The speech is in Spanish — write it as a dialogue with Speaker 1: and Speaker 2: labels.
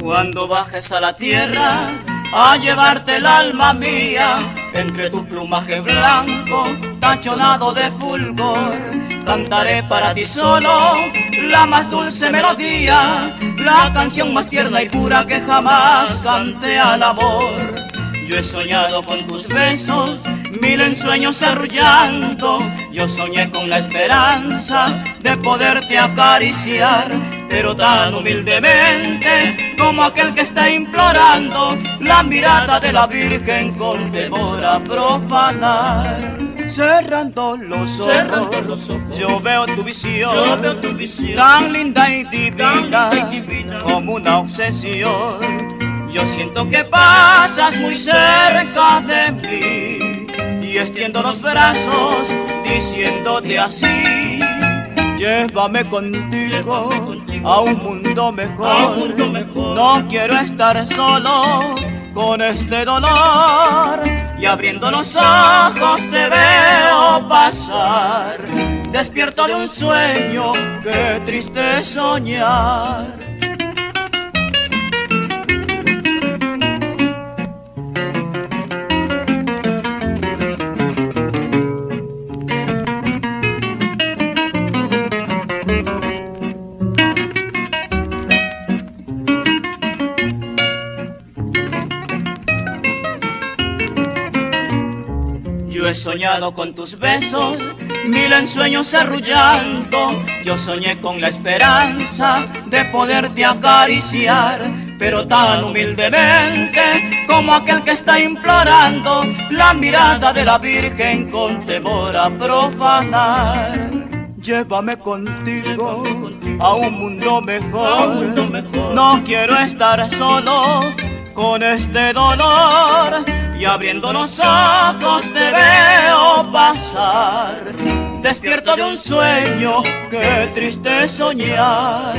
Speaker 1: Cuando bajes a la tierra a llevarte el alma mía entre tu plumaje blanco tachonado de fulgor cantaré para ti solo la más dulce melodía la canción más tierna y pura que jamás cante al amor yo he soñado con tus besos mil ensueños arrullando yo soñé con la esperanza de poderte acariciar pero tan humildemente como aquel que está implorando la mirada de la Virgen con temor a profanar. Cerrando los ojos, yo, veo tu visión, tan linda y divina, como una obsesión. Yo siento que pasas muy cerca de mí y extiendo los brazos diciéndote así. Llévame contigo a un mundo mejor. No quiero estar solo con este dolor. Y abriendo los ojos te veo pasar. Despierto de un sueño, qué triste soñar. He soñado con tus besos, mil ensueños arrullando. Yo soñé con la esperanza de poderte acariciar, pero tan humildemente como aquel que está implorando la mirada de la Virgen con temor a profanar. Llévame contigo a un mundo mejor. No quiero estar solo con este dolor y abriendo los ojos te veo pasar. Despierto de un sueño, qué triste soñar.